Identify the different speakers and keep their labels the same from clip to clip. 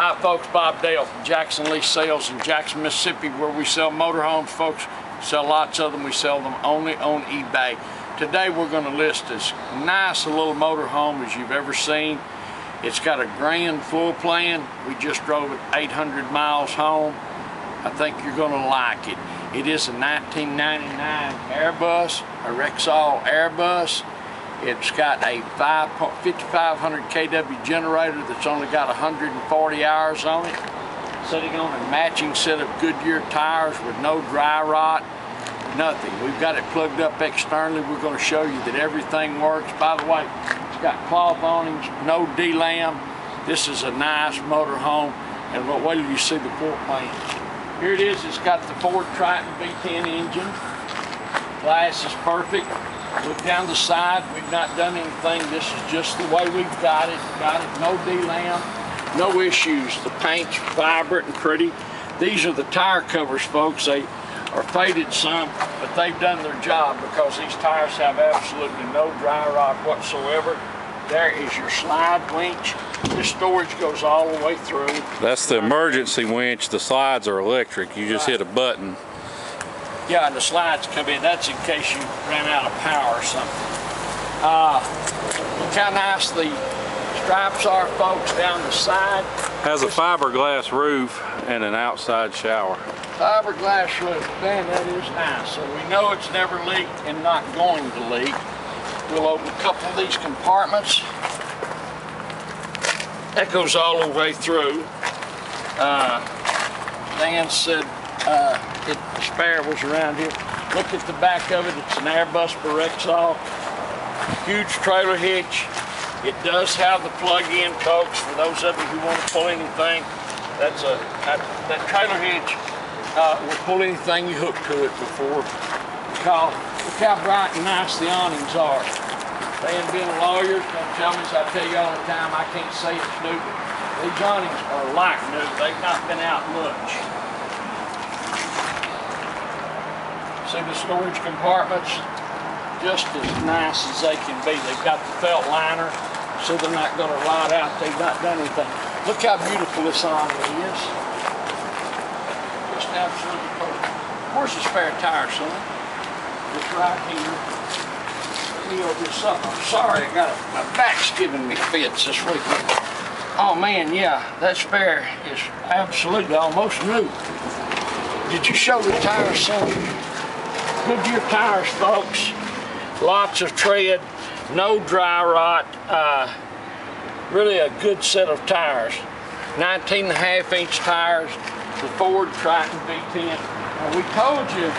Speaker 1: Hi folks, Bob Dale from Jackson Lee Sales in Jackson, Mississippi where we sell motorhomes folks. Sell lots of them, we sell them only on eBay. Today we're going to list as nice a little motorhome as you've ever seen. It's got a grand floor plan. We just drove it 800 miles home. I think you're going to like it. It is a 1999 Aerbus, a Rexhall Aerbus. It's got a 5500 kW generator that's only got 140 hours on it. Sitting on a matching set of Goodyear tires with no dry rot, nothing. We've got it plugged up externally. We're going to show you that everything works. By the way, it's got cloth awnings, no D-lam. This is a nice motor home. And wait till you see the floor plan. Here it is. It's got the Ford Triton V10 engine. Glass is perfect. Look down the side, we've not done anything. This is just the way we've got it. Got it, no D-lam, no issues. The paint's vibrant and pretty. These are the tire covers, folks. They are faded some, but they've done their job because these tires have absolutely no dry rot whatsoever. There is your slide winch. This storage goes all the way through.
Speaker 2: That's the emergency winch. The slides are electric. You just hit a button.
Speaker 1: Yeah, and the slides come in. That's in case you ran out of power or something. Uh, look how nice the stripes are, folks, down the side.
Speaker 2: Has a fiberglass roof and an outside shower.
Speaker 1: Fiberglass roof, man, that is nice. So we know it's never leaked and not going to leak. We'll open a couple of these compartments. That goes all the way through. Uh, Dan said uh, it, the spare was around here. Look at the back of it. It's an Aerbus Rexhall. Huge trailer hitch. It does have the plug-in, folks, for those of you who want to pull anything. That's a that, that trailer hitch uh, will pull anything you hook to it before. Because look how bright and nice the awnings are. Dan being a lawyer, don't tell me, as I tell you all the time, I can't say it's new. These awnings are like new. They've not been out much. See the storage compartments? Just as nice as they can be. They've got the felt liner, so they're not going to rot out. They've not done anything. Look how beautiful this awning is. Just absolutely perfect. Where's the spare tire, son? It's right here. I'm sorry, I got a, my back's giving me fits this week. Oh man, yeah, that spare is absolutely almost new. Did you show the tires, son? Goodyear tires, folks. Lots of tread, no dry rot. Uh, really a good set of tires. 19 and a half inch tires, the Ford Triton V10. Now we told you,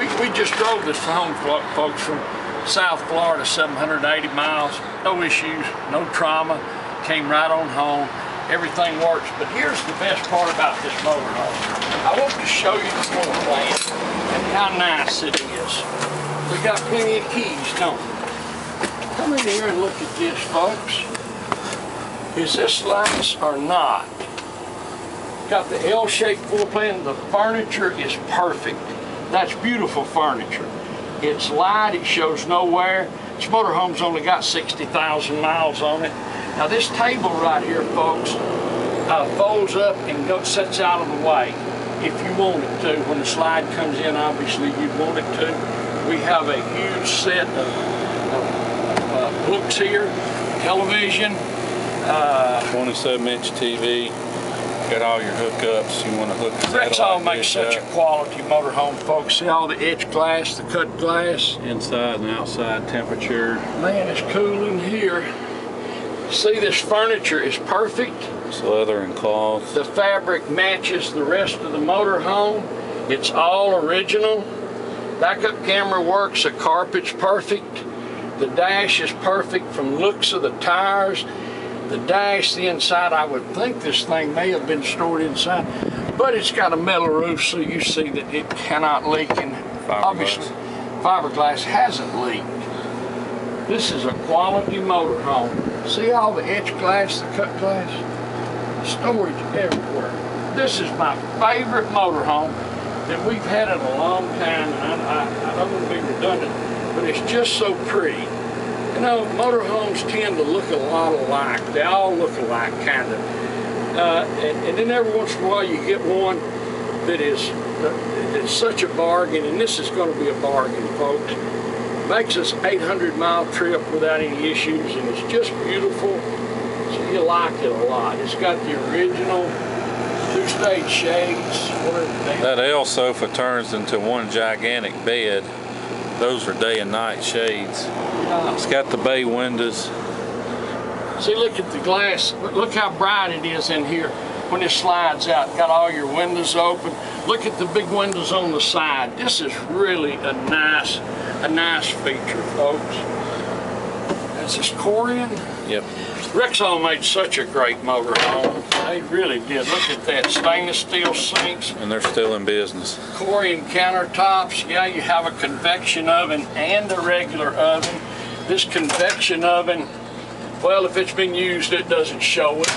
Speaker 1: we, we just drove this home, folks, from South Florida, 780 miles. No issues, no trauma, came right on home everything works. But here's the best part about this motorhome. I want to show you the floor plan and how nice it is. We got plenty of keys, don't we? Come in here and look at this, folks. Is this nice or not? Got the L-shaped floor plan. The furniture is perfect. That's beautiful furniture. It's light, it shows nowhere. This motorhome's only got 60,000 miles on it. Now this table right here, folks, uh, folds up and goes, sets out of the way you want it to. When the slide comes in, obviously you'd want it to. We have a huge set of, of uh, books here, television. Uh,
Speaker 2: 27 inch TV. Got all your hookups. You want to hook
Speaker 1: Rexhall makes such a quality motorhome, folks. See all the etched glass, the cut glass.
Speaker 2: Inside and outside temperature.
Speaker 1: Man, it's cool in here. See, this furniture is perfect.
Speaker 2: It's leather and cloth.
Speaker 1: The fabric matches the rest of the motorhome. It's all original. Backup camera works. The carpet's perfect. The dash is perfect from looks of the tires. The dash, the inside, I would think this thing may have been stored inside, but it's got a metal roof, so you see that it cannot leak. And
Speaker 2: fiberglass.
Speaker 1: obviously, fiberglass hasn't leaked. This is a quality motorhome. See all the etched glass, the cut glass? Storage everywhere. This is my favorite motorhome that we've had in a long time. And I, I, I don't want to be redundant, but it's just so pretty. You know, motorhomes tend to look a lot alike. They all look alike, kind of. Uh, and, and then every once in a while you get one that is it's such a bargain, and this is going to be a bargain, folks. Makes us 800 mile trip without any issues, and it's just beautiful. So you like it a lot. It's got the original two-stage shades.
Speaker 2: That L sofa turns into one gigantic bed. Those are day and night shades.
Speaker 1: Yeah.
Speaker 2: It's got the bay windows.
Speaker 1: See, look at the glass. Look how bright it is in here when it slides out. Got all your windows open. Look at the big windows on the side. This is really a nice, a nice feature, folks. This is Corian.
Speaker 2: Yep.
Speaker 1: Rexhall made such a great motor home. They really did. Look at that stainless steel sinks,
Speaker 2: And they're still in business.
Speaker 1: Corian countertops. Yeah, you have a convection oven and a regular oven. This convection oven, well, if it's been used, it doesn't show it.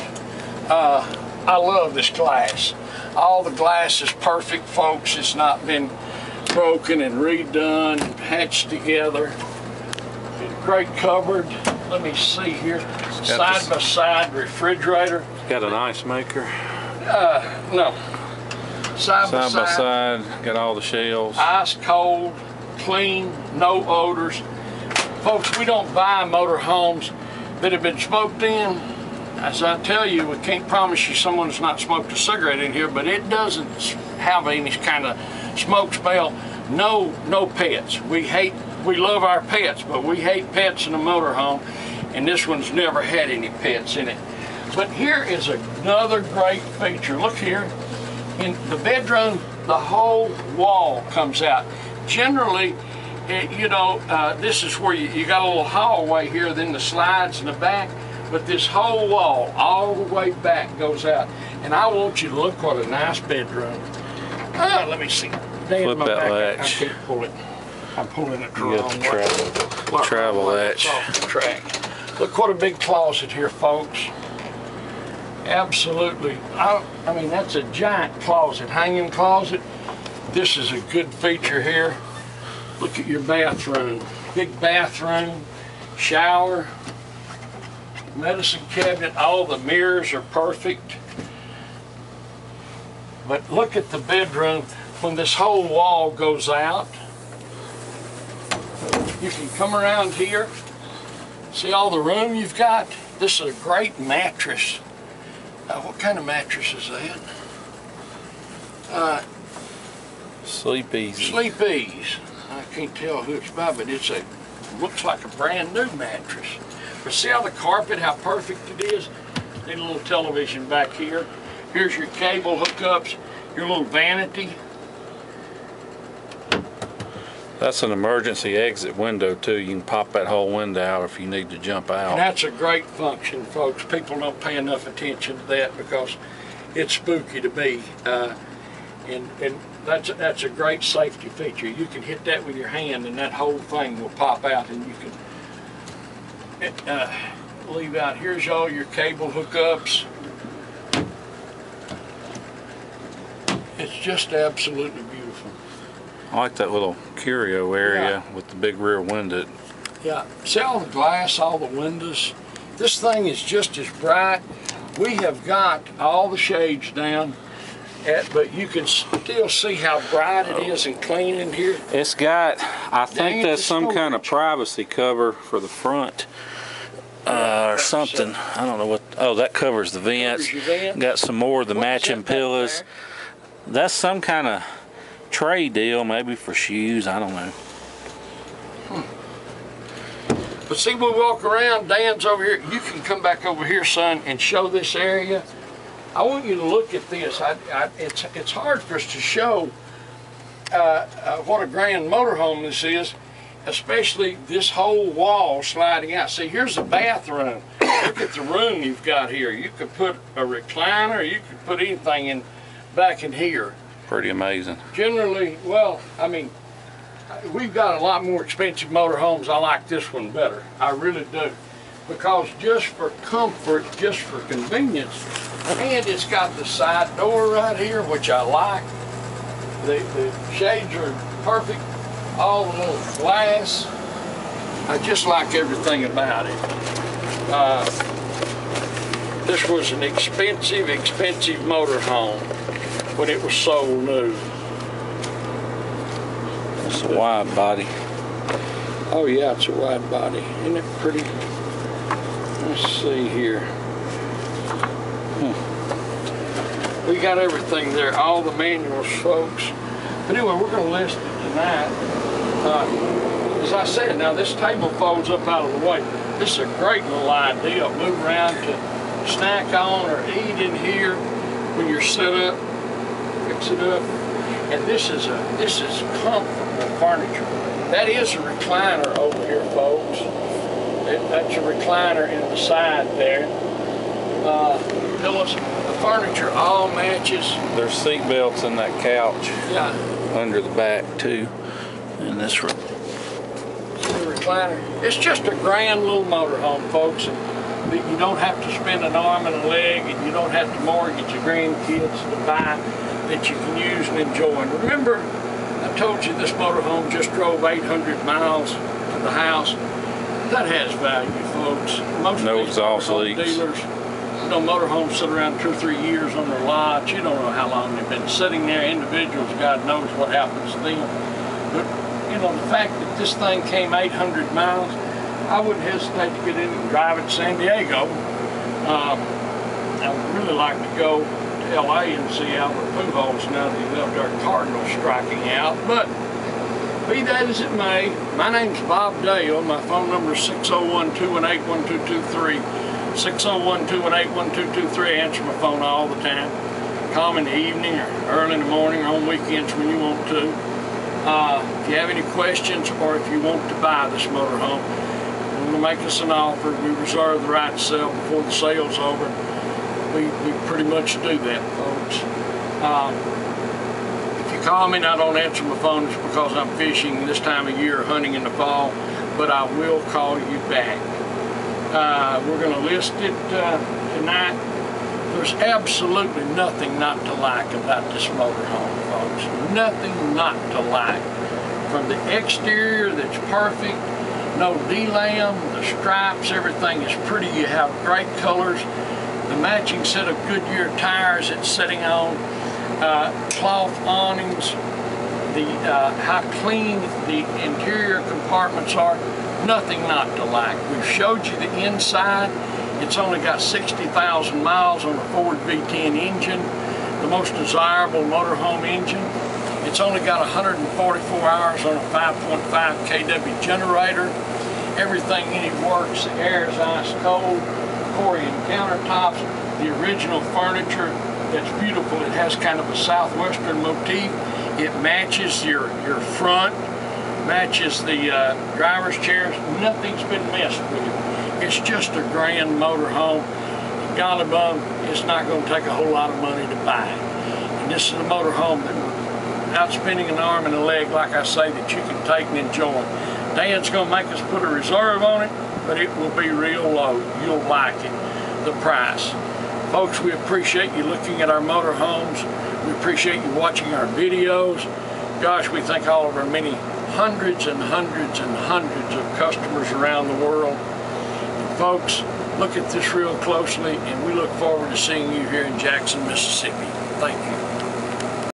Speaker 1: Uh, I love this glass. All the glass is perfect, folks. It's not been broken and redone, and patched together. Great cupboard. Let me see here. Side by side refrigerator.
Speaker 2: Got an ice maker.
Speaker 1: Uh, no. Side,
Speaker 2: Side by side, got all the shelves.
Speaker 1: ice cold, clean, no odors. Folks, we don't buy motor homes that have been smoked in. As I tell you, we can't promise you someone's not smoked a cigarette in here, but it doesn't have any kind of smoke smell. No, no pets. We hate, we love our pets, but we hate pets in a motor home, and this one's never had any pets in it. But here is another great feature. Look here in the bedroom, the whole wall comes out. Generally, it, you know, uh, this is where you, you got a little hallway here, then the slides in the back, but this whole wall, all the way back, goes out. And I want you to look what a nice bedroom. Uh, let me see. Damn,
Speaker 2: Flip that
Speaker 1: back, I- I can't pull it. I'm pulling it the
Speaker 2: You got
Speaker 1: wrong
Speaker 2: the
Speaker 1: way.
Speaker 2: travel,
Speaker 1: Look,
Speaker 2: travel latch.
Speaker 1: it's off the track. Look what a big closet here, folks. Absolutely. I, I mean, that's a giant closet, hanging closet. This is a good feature here. Look at your bathroom. Big bathroom, shower, medicine cabinet. All the mirrors are perfect. But look at the bedroom. When this whole wall goes out, you can come around here, see all the room you've got. This is a great mattress. Uh, what kind of mattress is that? Uh,
Speaker 2: Sleep easy.
Speaker 1: Sleep Ease. I can't tell who it's by, but it's a looks like a brand new mattress. But see how the carpet, how perfect it is? Need a little television back here. Here's your cable hookups, your little vanity.
Speaker 2: That's an emergency exit window too. You can pop that whole window out if you need to jump
Speaker 1: And
Speaker 2: out.
Speaker 1: that's a great function, folks. People don't pay enough attention to that because it's spooky to me. Uh, and and that's a, that's a great safety feature. You can hit that with your hand, and that whole thing will pop out, and you can uh, leave out. Here's all your cable hookups. It's just absolutely beautiful.
Speaker 2: I like that little curio area with the big rear window.
Speaker 1: Yeah, see all the glass, all the windows? This thing is just as bright. We have got all the shades down, at, but you can still see how bright it is and clean in here.
Speaker 2: It's got, I think
Speaker 1: it,
Speaker 2: that's some kind of privacy cover for the front. Uh, or something. I don't know what. Oh, that covers the vents.
Speaker 1: Covers vents.
Speaker 2: Got some more of the
Speaker 1: What
Speaker 2: matching pillows. That's some kind of tray deal, maybe for shoes. I don't know.
Speaker 1: But see, we walk around, Dan's over here. You can come back over here, son, and show this area. I want you to look at this. I, I, it's, it's hard for us to show uh, uh, what a grand motorhome this is, especially this whole wall sliding out. See, here's the bathroom. Look at the room you've got here. You could put a recliner, you could put anything in back in here
Speaker 2: Pretty amazing.
Speaker 1: generally, well, I mean, we've got a lot more expensive motorhomes. I like this one better. I really do. Because just for comfort, just for convenience, and it's got the side door right here, which I like. The, the shades are perfect. All the little glass. I just like everything about it. Uh, This was an expensive, expensive motor home when it was sold new.
Speaker 2: It's a wide body.
Speaker 1: Oh yeah, it's a wide body. Isn't it pretty? Let's see here. Hmm. We got everything there, all the manuals, folks. Anyway, we're gonna list it tonight. Uh, as I said, now this table folds up out of the way. This is a great little idea. Move around to snack on or eat in here when you're set up. Fix it up. And this is a this is comfortable furniture. That is a recliner over here, folks. It, that's a recliner in the side there. Uh, pillows, furniture all matches.
Speaker 2: There's seat belts in that couch
Speaker 1: Yeah,
Speaker 2: under the back too. And this room.
Speaker 1: recliner. It's just a grand little motorhome, folks. And you don't have to spend an arm and a leg, and you don't have to mortgage your grandkids to buy that you can use and enjoy. And remember, I told you this motorhome just drove 800 miles to the house. That has value, folks. Most
Speaker 2: No
Speaker 1: of these
Speaker 2: exhaust leaks.
Speaker 1: dealers, you know, motorhomes sit around two or three years on their lots. You don't know how long they've been sitting there. Individuals, God knows what happens to them. But you know, the fact that this thing came 800 miles, I wouldn't hesitate to get in and drive it to San Diego. Um, I would really like to go to LA and see Albert Pujols now that he left our Cardinals striking out. But be that as it may, my name's Bob Dale. My phone number is 601-218-1223. 601-218-1223. Answer my phone all the time. Call me in the evening or early in the morning or on weekends when you want to. Uh, if you have any questions or if you want to buy this motorhome, you want to make us an offer, we reserve the right to sell before the sale's over. We, we pretty much do that, folks. Um, if you call me and I don't answer my phone, it's because I'm fishing this time of year, hunting in the fall, but I will call you back. Uh, we're going to list it uh, tonight. There's absolutely nothing not to like about this motorhome, folks. Nothing not to like. From the exterior that's perfect, no D-lam, the stripes, everything is pretty. You have great colors. The matching set of Goodyear tires it's sitting on, uh, cloth awnings, the uh, how clean the interior compartments are, nothing not to like. We've showed you the inside. It's only got 60,000 miles on a Ford V10 engine, the most desirable motorhome engine. It's only got 144 hours on a 5.5 kW generator. Everything in it works. The air is ice cold. Corian countertops. The original furniture that's beautiful. It has kind of a southwestern motif. It matches your, your front, matches the uh, driver's chairs. Nothing's been messed with it. It's just a grand motorhome. Golly bum, it's not going to take a whole lot of money to buy. And this is a motorhome that without spending an arm and a leg, like I say, that you can take and enjoy. Dan's going to make us put a reserve on it, but it will be real low. You'll like it. The price. Folks, we appreciate you looking at our motorhomes. We appreciate you watching our videos. Gosh, we thank all of our many hundreds and hundreds and hundreds of customers around the world. Folks, look at this real closely, and we look forward to seeing you here in Jackson, Mississippi. Thank you.